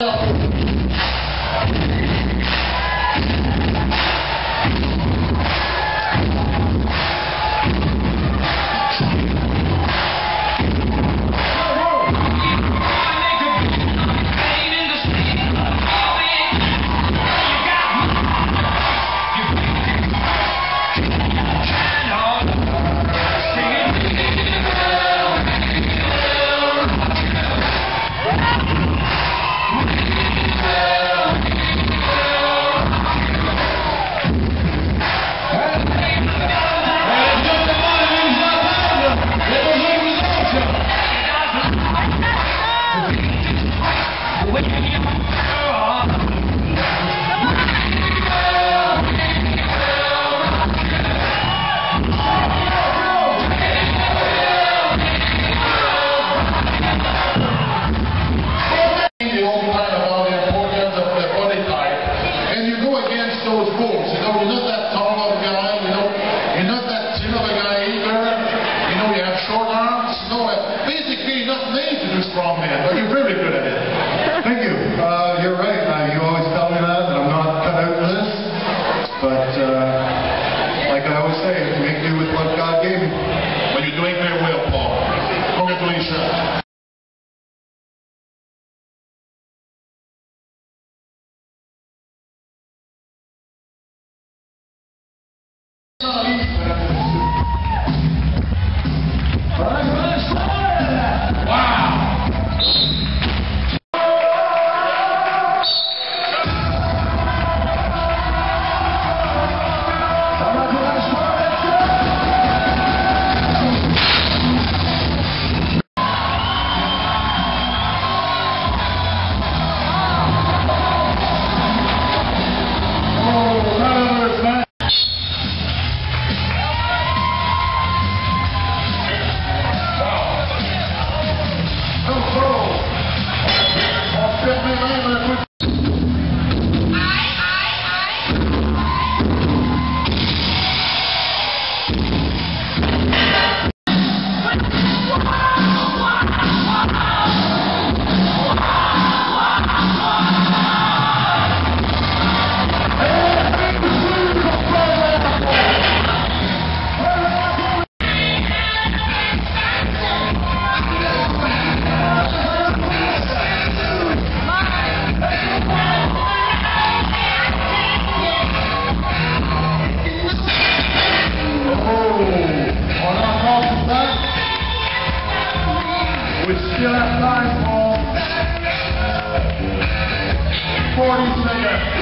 the You know, you're not that tall of a guy, you know, you're not that thin of a guy either. You know, you have short arms. You uh, basically, you're not made to do strong strongman, but you're very good at it. Thank you. Uh, you're right. Uh, you always tell me that, that I'm not cut out for this. But, uh, like I always say, make do with what God gave me. But you're doing very On 40 seconds.